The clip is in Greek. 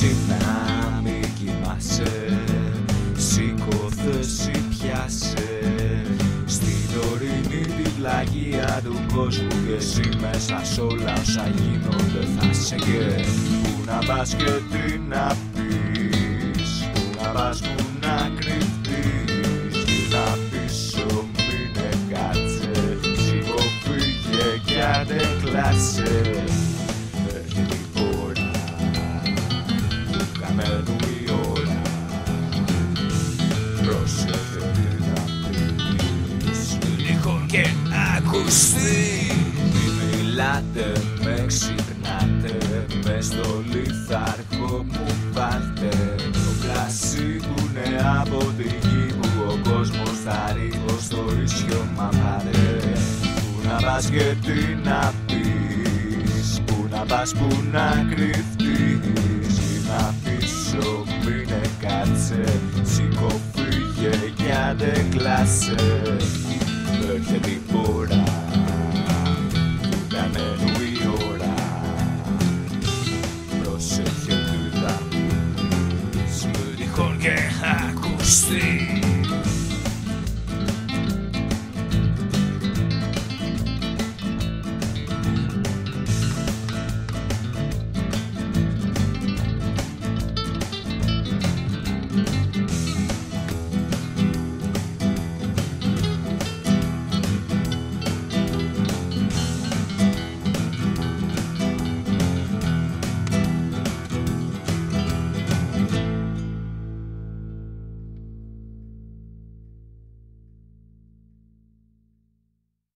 Ξυπνά μη κοιμάσαι Σήκω πιάσε. Στην ορεινή την πλαγία του κόσμου Και εσύ μέσα σ' όλα όσα γίνονται θα σε και Πού να πας και τι να και ακουστεί. Μη μιλάτε, με ξυπνάτε Μες στο λιθαρχό μου βάλτε. Το πλασίπουνε από τη γη που ο κόσμος θα ρίχνω στο ίσιο μαμάτε Πού να πας και τι να πεις Πού να πας που να κρυφτείς de glace. Me fait